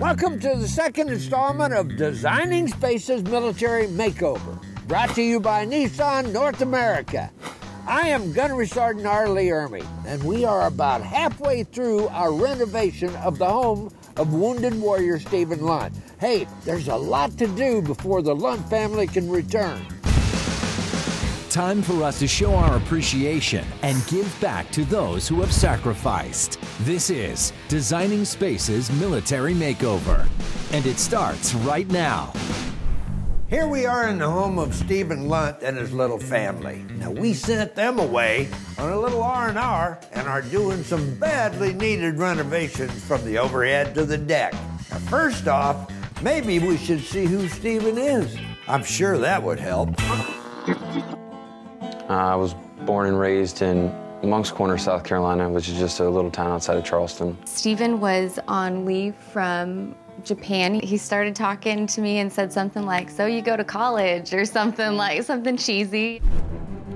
Welcome to the second installment of Designing Spaces Military Makeover, brought to you by Nissan North America. I am Gunnery Sergeant R. Lee Ermey, and we are about halfway through our renovation of the home of wounded warrior Stephen Lunt. Hey, there's a lot to do before the Lunt family can return. Time for us to show our appreciation and give back to those who have sacrificed. This is Designing Spaces Military Makeover, and it starts right now. Here we are in the home of Stephen Lunt and his little family. Now we sent them away on a little R&R and are doing some badly needed renovations from the overhead to the deck. Now first off, maybe we should see who Stephen is. I'm sure that would help. Uh, I was born and raised in Moncks Corner, South Carolina, which is just a little town outside of Charleston. Stephen was on leave from Japan. He started talking to me and said something like, So you go to college, or something like something cheesy.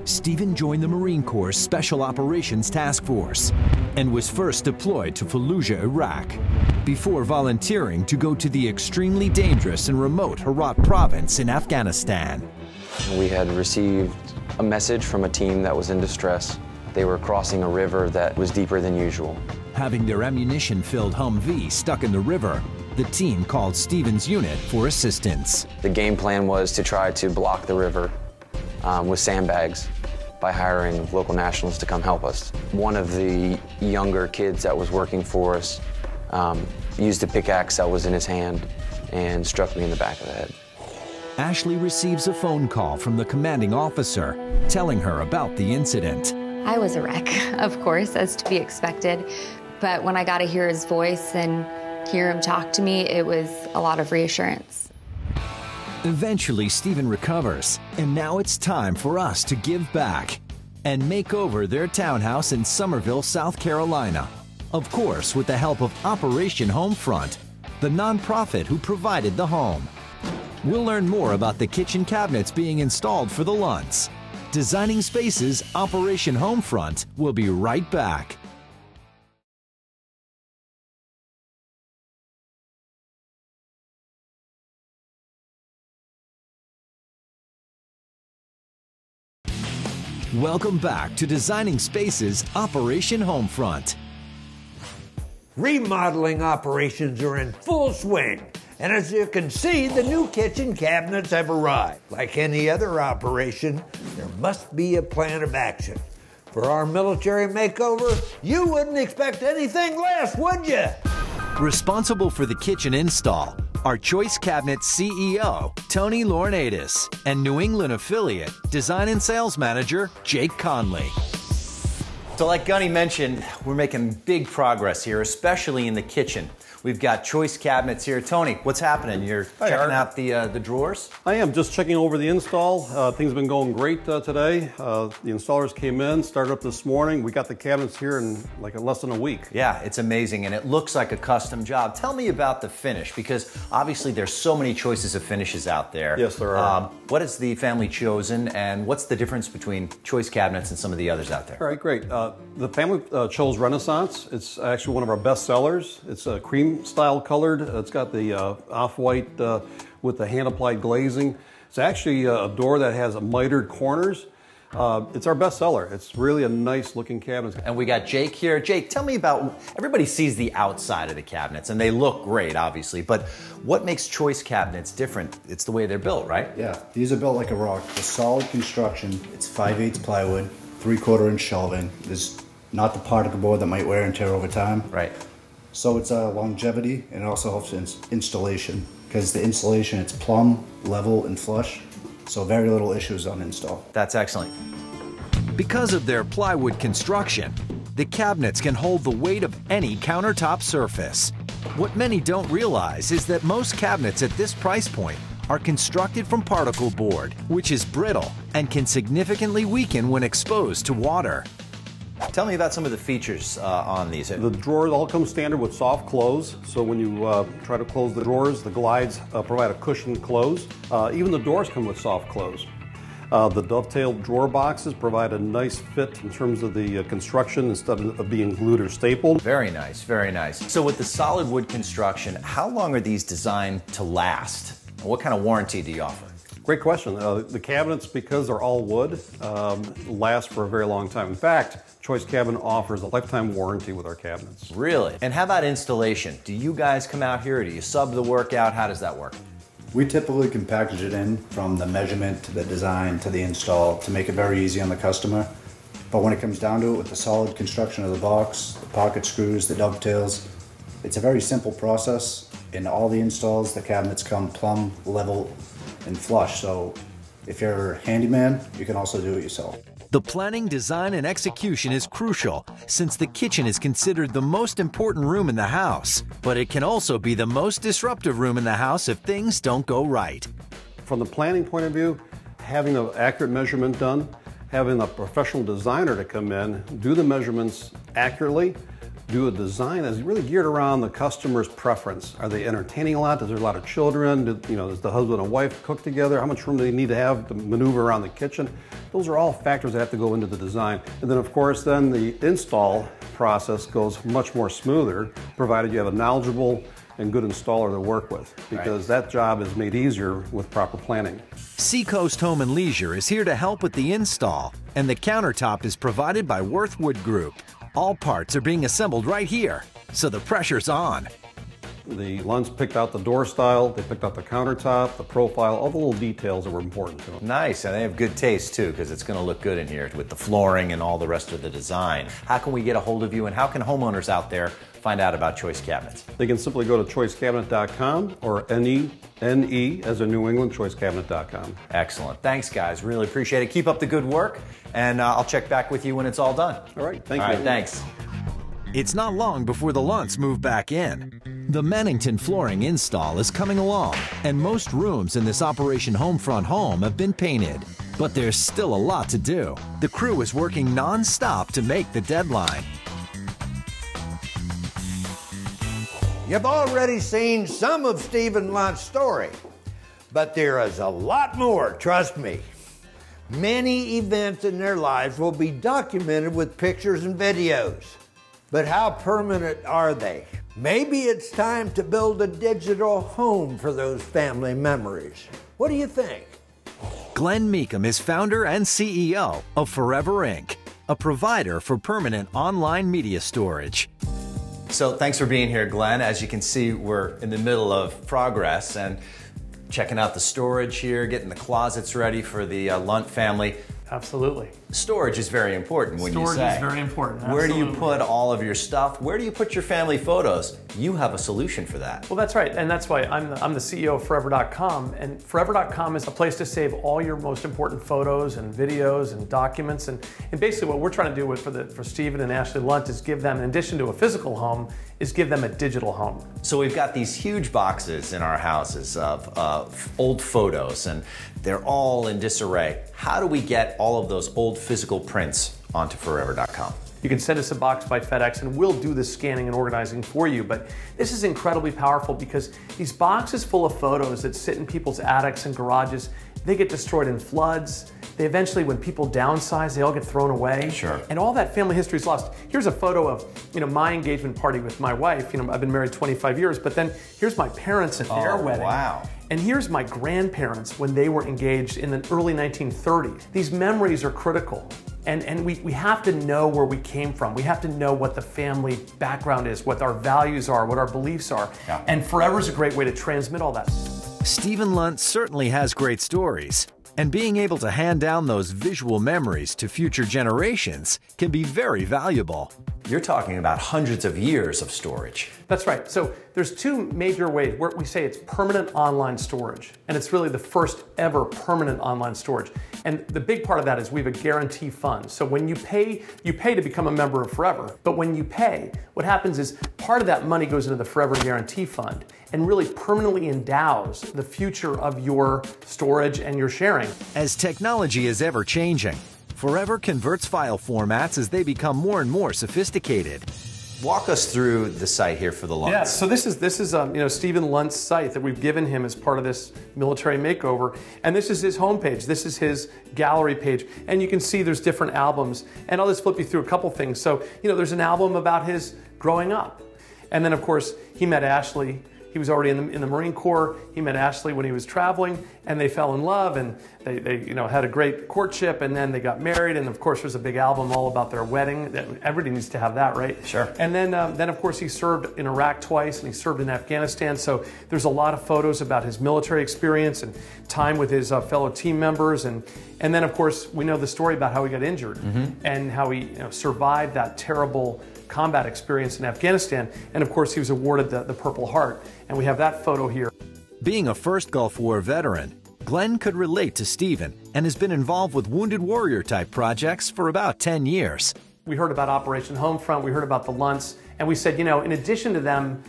Stephen joined the Marine Corps Special Operations Task Force and was first deployed to Fallujah, Iraq, before volunteering to go to the extremely dangerous and remote Herat province in Afghanistan. We had received a message from a team that was in distress. They were crossing a river that was deeper than usual. Having their ammunition filled Humvee stuck in the river, the team called Stephen's unit for assistance. The game plan was to try to block the river um, with sandbags by hiring local nationals to come help us. One of the younger kids that was working for us um, used a pickaxe that was in his hand and struck me in the back of the head. Ashley receives a phone call from the commanding officer telling her about the incident. I was a wreck, of course, as to be expected. But when I got to hear his voice and hear him talk to me, it was a lot of reassurance. Eventually, Stephen recovers, and now it's time for us to give back and make over their townhouse in Summerville, South Carolina. Of course, with the help of Operation Homefront, the nonprofit who provided the home. We'll learn more about the kitchen cabinets being installed for the Lunts. Designing Spaces Operation Homefront will be right back. Welcome back to Designing Spaces Operation Homefront. Remodeling operations are in full swing. And as you can see, the new kitchen cabinets have arrived. Like any other operation, there must be a plan of action. For our military makeover, you wouldn't expect anything less, would you? Responsible for the kitchen install are Choice Cabinet CEO Tony Laurinaitis and New England affiliate Design and Sales Manager Jake Conley. So, like Gunny mentioned, we're making big progress here, especially in the kitchen. We've got choice cabinets here. Tony, what's happening? You're Hi, checking Art. out the uh, the drawers. I am just checking over the install. Uh, things have been going great uh, today. Uh, the installers came in, started up this morning. We got the cabinets here in like less than a week. Yeah, it's amazing, and it looks like a custom job. Tell me about the finish, because obviously there's so many choices of finishes out there. Yes, there are. Um, what has the family chosen, and what's the difference between choice cabinets and some of the others out there? All right, great. Uh, the family uh, chose Renaissance. It's actually one of our best sellers. It's a cream style colored. It's got the uh, off white uh, with the hand applied glazing. It's actually a door that has mitered corners. Uh, it's our best seller. It's really a nice looking cabinet. And we got Jake here. Jake, tell me about everybody sees the outside of the cabinets and they look great, obviously, but what makes choice cabinets different? It's the way they're built, right? Yeah, these are built like a rock. The solid construction. It's 5 8 plywood, 3 quarter inch shelving. There's not the particle board that might wear and tear over time. Right. So it's a longevity and it also helps in installation because the installation it's plumb, level, and flush. So very little issues on install. That's excellent. Because of their plywood construction, the cabinets can hold the weight of any countertop surface. What many don't realize is that most cabinets at this price point are constructed from particle board, which is brittle and can significantly weaken when exposed to water. Tell me about some of the features uh, on these. The drawers all come standard with soft close, so when you uh, try to close the drawers, the glides uh, provide a cushioned close. Uh, even the doors come with soft close. Uh, the dovetailed drawer boxes provide a nice fit in terms of the uh, construction instead of being glued or stapled. Very nice, very nice. So with the solid wood construction, how long are these designed to last? And what kind of warranty do you offer? Great question. Uh, the cabinets, because they're all wood, um, last for a very long time. In fact, Choice Cabin offers a lifetime warranty with our cabinets. Really? And how about installation? Do you guys come out here? or Do you sub the work out? How does that work? We typically can package it in from the measurement to the design to the install to make it very easy on the customer. But when it comes down to it with the solid construction of the box, the pocket screws, the dovetails, it's a very simple process. In all the installs, the cabinets come plumb, level, and flush. So if you're a handyman, you can also do it yourself. The planning, design, and execution is crucial since the kitchen is considered the most important room in the house, but it can also be the most disruptive room in the house if things don't go right. From the planning point of view, having an accurate measurement done, having a professional designer to come in, do the measurements accurately, do a design that's really geared around the customer's preference. Are they entertaining a lot? Is there a lot of children? Do, you know, does the husband and wife cook together? How much room do they need to have to maneuver around the kitchen? Those are all factors that have to go into the design. And then of course, then the install process goes much more smoother, provided you have a knowledgeable and good installer to work with, because right. that job is made easier with proper planning. Seacoast Home and Leisure is here to help with the install, and the countertop is provided by Worthwood Group. All parts are being assembled right here, so the pressure's on. The Lunts picked out the door style, they picked out the countertop, the profile, all the little details that were important to them. Nice, and they have good taste too, because it's going to look good in here with the flooring and all the rest of the design. How can we get a hold of you, and how can homeowners out there find out about Choice Cabinets? They can simply go to choicecabinet.com or NE, NE as in New England, choicecabinet.com. Excellent. Thanks, guys. Really appreciate it. Keep up the good work, and uh, I'll check back with you when it's all done. All right. Thank all you. All right, thanks. It's not long before the Lunts move back in. The Mannington flooring install is coming along, and most rooms in this Operation Homefront home have been painted. But there's still a lot to do. The crew is working non-stop to make the deadline. You've already seen some of Stephen Lunt's story, but there is a lot more, trust me. Many events in their lives will be documented with pictures and videos. But how permanent are they? Maybe it's time to build a digital home for those family memories. What do you think? Glen Meakem is founder and CEO of Forever Inc., a provider for permanent online media storage. So thanks for being here, Glen. As you can see, we're in the middle of progress and checking out the storage here, getting the closets ready for the uh, Lunt family. Absolutely. Storage is very important when Storage you say. is very important. Absolutely. Where do you put all of your stuff? Where do you put your family photos? You have a solution for that. Well, that's right. And that's why I'm the, I'm the CEO of Forever.com. And Forever.com is a place to save all your most important photos and videos and documents. And, and basically what we're trying to do with, for, the, for Stephen and Ashley Lunt is give them, in addition to a physical home, is give them a digital home. So we've got these huge boxes in our houses of, of old photos and they're all in disarray. How do we get all of those old physical prints onto forever.com? You can send us a box by FedEx and we'll do the scanning and organizing for you. But this is incredibly powerful because these boxes full of photos that sit in people's attics and garages, they get destroyed in floods. They eventually, when people downsize, they all get thrown away. Sure. And all that family history is lost. Here's a photo of, you know, my engagement party with my wife. You know, I've been married 25 years, but then here's my parents at their oh, wedding. Wow. And here's my grandparents when they were engaged in the early 1930s. These memories are critical. And, and we, we have to know where we came from. We have to know what the family background is, what our values are, what our beliefs are. Yeah. And Forever is a great way to transmit all that. Stephen Lunt certainly has great stories. And being able to hand down those visual memories to future generations can be very valuable. You're talking about hundreds of years of storage. That's right. So there's two major ways where we say it's permanent online storage, and it's really the first ever permanent online storage. And the big part of that is we have a guarantee fund. So when you pay, you pay to become a member of Forever. But when you pay, what happens is part of that money goes into the Forever Guarantee Fund and really permanently endows the future of your storage and your sharing. As technology is ever changing, Forever converts file formats as they become more and more sophisticated. Walk us through the site here for the launch. Yeah, so this is this is um, you know Stephen Lunt's site that we've given him as part of this military makeover, and this is his homepage. This is his gallery page, and you can see there's different albums. And I'll just flip you through a couple things. So you know, there's an album about his growing up, and then of course he met Ashley he was already in the, in the Marine Corps. He met Ashley when he was traveling, and they fell in love, and they, they you know had a great courtship, and then they got married. And of course, there's a big album all about their wedding. That everybody needs to have that, right? Sure. And then um, then of course he served in Iraq twice, and he served in Afghanistan. So there's a lot of photos about his military experience and time with his uh, fellow team members, and and then of course we know the story about how he got injured mm-hmm. and how he you know, survived that terrible combat experience in Afghanistan. And of course, he was awarded the, the Purple Heart. And we have that photo here. Being a first Gulf War veteran, Glen could relate to Stephen and has been involved with Wounded Warrior type projects for about 10 years. We heard about Operation Homefront, we heard about the Lunts, and we said, you know, in addition to them,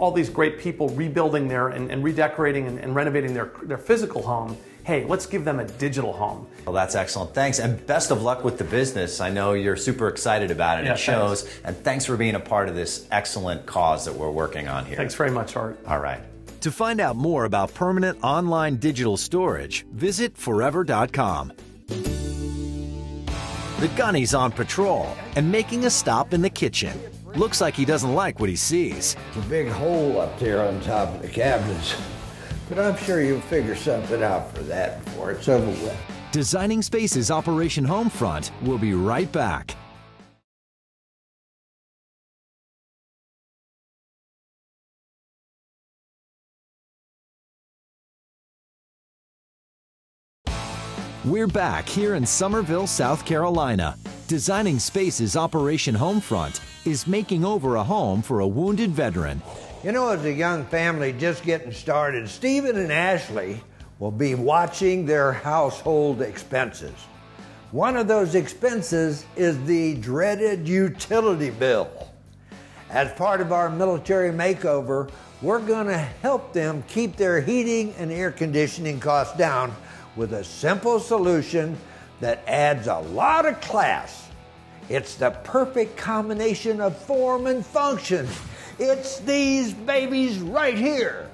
all these great people rebuilding their and, and redecorating and, and renovating their, their physical home, hey, let's give them a digital home. Well, that's excellent. Thanks, and best of luck with the business. I know you're super excited about it. Yeah, it shows. Thanks. And thanks for being a part of this excellent cause that we're working on here. Thanks very much, Art. All right. To find out more about permanent online digital storage, visit forever.com. The gunny's on patrol and making a stop in the kitchen. Looks like he doesn't like what he sees. It's a big hole up there on top of the cabinets. But I'm sure you'll figure something out for that before it's over with. Designing Spaces Operation Homefront will be right back. We're back here in Summerville, South Carolina. Designing Spaces Operation Homefront is making over a home for a wounded veteran you know, as a young family just getting started, Stephen and Ashley will be watching their household expenses. One of those expenses is the dreaded utility bill. As part of our military makeover, we're going to help them keep their heating and air conditioning costs down with a simple solution that adds a lot of class. It's the perfect combination of form and function it's these babies right here.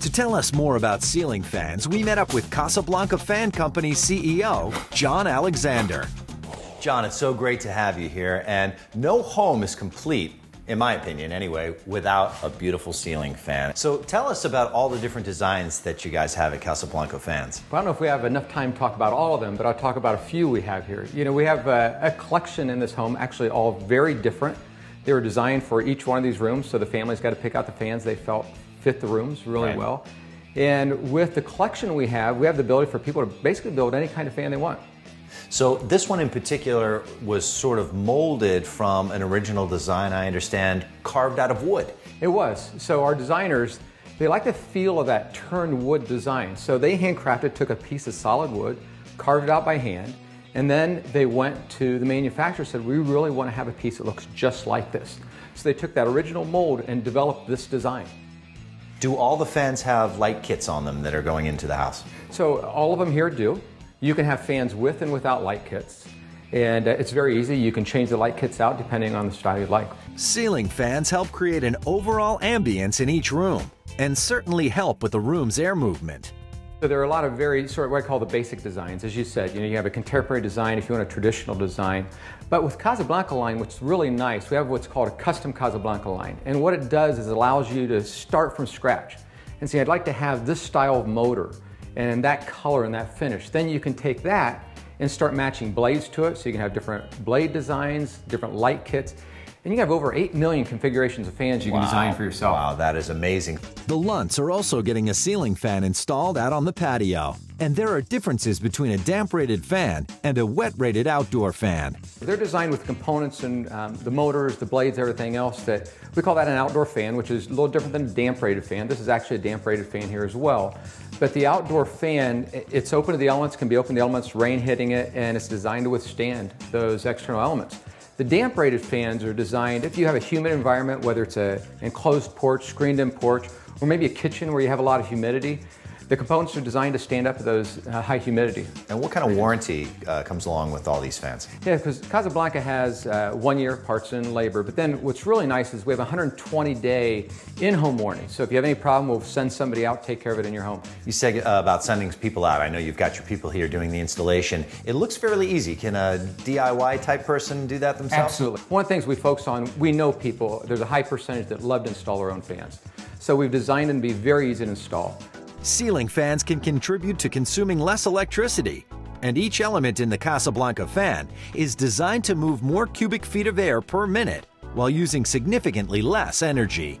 To tell us more about ceiling fans, we met up with Casablanca Fan Company CEO, John Alexander. John, it's so great to have you here, and no home is complete in my opinion anyway, without a beautiful ceiling fan. So tell us about all the different designs that you guys have at Casablanca Fans. Well, I don't know if we have enough time to talk about all of them, but I'll talk about a few we have here. You know, we have a, a collection in this home, actually all very different. They were designed for each one of these rooms, so the family's got to pick out the fans they felt fit the rooms really right. well. And with the collection we have, we have the ability for people to basically build any kind of fan they want. So this one in particular was sort of molded from an original design, I understand, carved out of wood. It was. So our designers, they like the feel of that turned wood design. So they handcrafted, took a piece of solid wood, carved it out by hand, and then they went to the manufacturer and said, we really want to have a piece that looks just like this. So they took that original mold and developed this design. Do all the fans have light kits on them that are going into the house? So all of them here do. You can have fans with and without light kits. And uh, it's very easy. You can change the light kits out depending on the style you like. Ceiling fans help create an overall ambience in each room and certainly help with the room's air movement. So there are a lot of very sort of what I call the basic designs. As you said, you know, you have a contemporary design if you want a traditional design. But with Casablanca line, what's really nice, we have what's called a custom Casablanca line. And what it does is it allows you to start from scratch and say, I'd like to have this style of motor and that color and that finish. Then you can take that and start matching blades to it. So you can have different blade designs, different light kits. And you have over 8 million configurations of fans you wow. can design for yourself. Wow, that is amazing. The Lunts are also getting a ceiling fan installed out on the patio. And there are differences between a damp rated fan and a wet rated outdoor fan. They're designed with components and um, the motors, the blades, everything else that we call that an outdoor fan, which is a little different than a damp rated fan. This is actually a damp rated fan here as well. But the outdoor fan, it's open to the elements, can be open to the elements, rain hitting it, and it's designed to withstand those external elements. The damp rated fans are designed if you have a humid environment, whether it's an enclosed porch, screened in porch, or maybe a kitchen where you have a lot of humidity. The components are designed to stand up to those uh, high humidity. And what kind of warranty uh, comes along with all these fans? Yeah, because Casablanca has uh, one year parts and labor, but then what's really nice is we have a 120 day in home warranty. So if you have any problem, we'll send somebody out, take care of it in your home. You said uh, about sending people out. I know you've got your people here doing the installation. It looks fairly easy. Can a DIY type person do that themselves? Absolutely. One of the things we focus on, we know people, there's a high percentage that love to install their own fans. So we've designed them to be very easy to install. Ceiling fans can contribute to consuming less electricity, and each element in the Casablanca fan is designed to move more cubic feet of air per minute while using significantly less energy.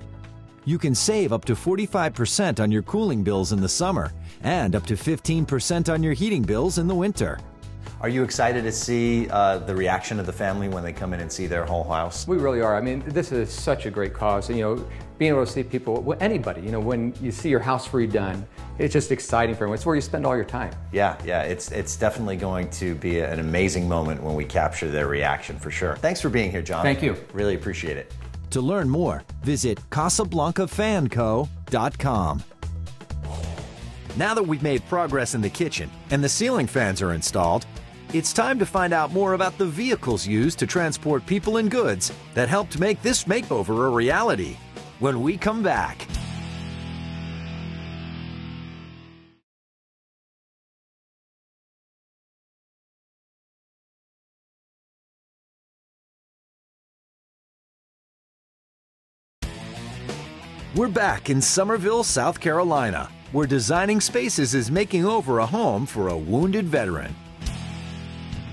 You can save up to 45% on your cooling bills in the summer and up to 15% on your heating bills in the winter. Are you excited to see uh, the reaction of the family when they come in and see their whole house? We really are. I mean, this is such a great cause. And, you know, being able to see people, well, anybody, you know, when you see your house redone, it's just exciting for everyone. It's where you spend all your time. Yeah, yeah, it's it's definitely going to be an amazing moment when we capture their reaction for sure. Thanks for being here, John. Thank you. Really appreciate it. To learn more, visit CasablancaFanCo.com. Now that we've made progress in the kitchen and the ceiling fans are installed, it's time to find out more about the vehicles used to transport people and goods that helped make this makeover a reality. When we come back. We're back in Summerville, South Carolina, where Designing Spaces is making over a home for a wounded veteran.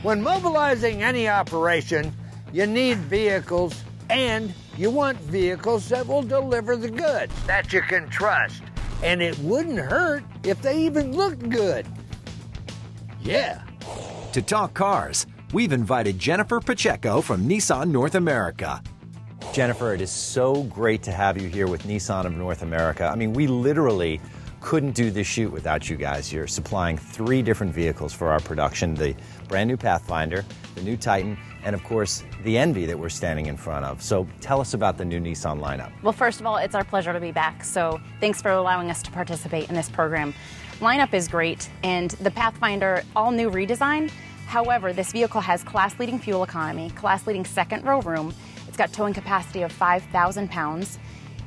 When mobilizing any operation, you need vehicles and you want vehicles that will deliver the goods that you can trust. And it wouldn't hurt if they even looked good. Yeah. To talk cars, we've invited Jennifer Pacheco from Nissan North America. Jennifer, it is so great to have you here with Nissan of North America. I mean, we literally couldn't do this shoot without you guys. You're supplying three different vehicles for our production the brand new Pathfinder, the new Titan, and of course, the NV that we're standing in front of. So tell us about the new Nissan lineup. Well, first of all, it's our pleasure to be back. So thanks for allowing us to participate in this program. Lineup is great, and the Pathfinder, all new redesign. However, this vehicle has class leading fuel economy, class leading second row room. It's got towing capacity of 5,000 pounds.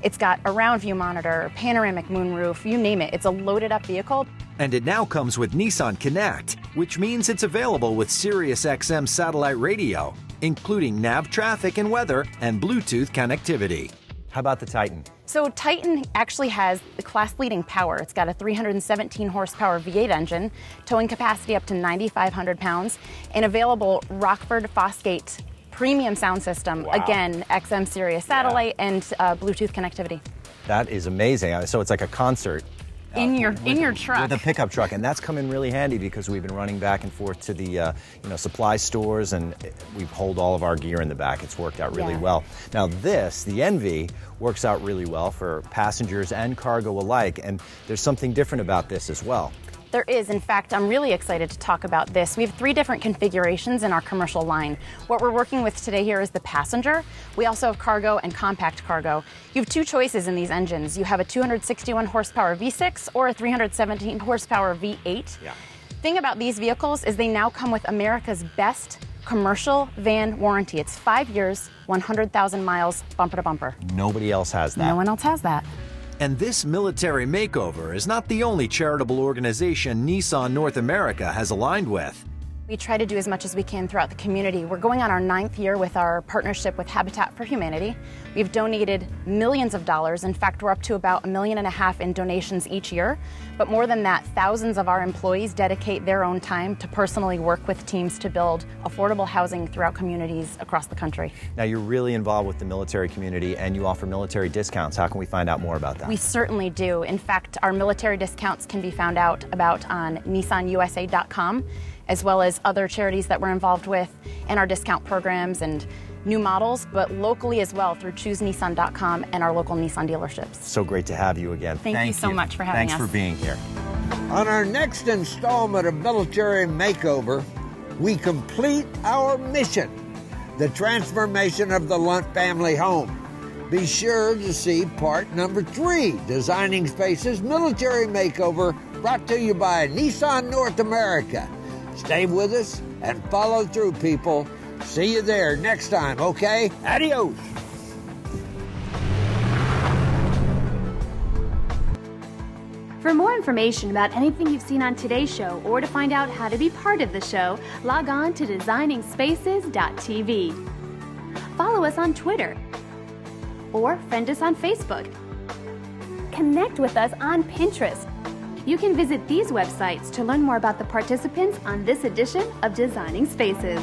It's got a round view monitor, panoramic moonroof, you name it. It's a loaded up vehicle. And it now comes with Nissan Connect, which means it's available with Sirius XM satellite radio, including nav traffic and weather and Bluetooth connectivity. How about the Titan? So Titan actually has the class leading power. It's got a 317 horsepower V8 engine, towing capacity up to 9,500 pounds, and available Rockford Fosgate premium sound system. Wow. Again, XM Sirius satellite yeah. and uh, Bluetooth connectivity. That is amazing. So it's like a concert in your with, in your truck with a pickup truck, and that's come in really handy because we've been running back and forth to the uh, you know supply stores, and we hold all of our gear in the back. It's worked out really Yeah. well. Now this, the NV, works out really well for passengers and cargo alike, and there's something different about this as well. There is. In fact, I'm really excited to talk about this. We have three different configurations in our commercial line. What we're working with today here is the passenger. We also have cargo and compact cargo. You have two choices in these engines. You have a 261 horsepower V6 or a 317 horsepower V8. Yeah. Thing about these vehicles is they now come with America's best commercial van warranty. It's five years, 100,000 miles, bumper to bumper. Nobody else has that. No one else has that. And this military makeover is not the only charitable organization Nissan North America has aligned with. We try to do as much as we can throughout the community. We're going on our ninth year with our partnership with Habitat for Humanity. We've donated millions of dollars. In fact, we're up to about a million and a half in donations each year. But more than that, thousands of our employees dedicate their own time to personally work with teams to build affordable housing throughout communities across the country. Now you're really involved with the military community, and you offer military discounts. How can we find out more about that? We certainly do. In fact, our military discounts can be found out about on nissanusa.com, as well as other charities that we're involved with and our discount programs and new models, but locally as well through choosenissan.com and our local Nissan dealerships. so great to have you again. Thank you so much for having Thanks us. for being here. On our next installment of Military Makeover, we complete our mission the transformation of the Lunt family home. Be sure to see part number three Designing Spaces Military Makeover brought to you by Nissan North America. Stay with us and follow through, people. See you there next time, okay? Adios. For more information about anything you've seen on today's show or to find out how to be part of the show, log on to designingspaces.tv. Follow us on Twitter or friend us on Facebook. Connect with us on Pinterest. You can visit these websites to learn more about the participants on this edition of Designing Spaces.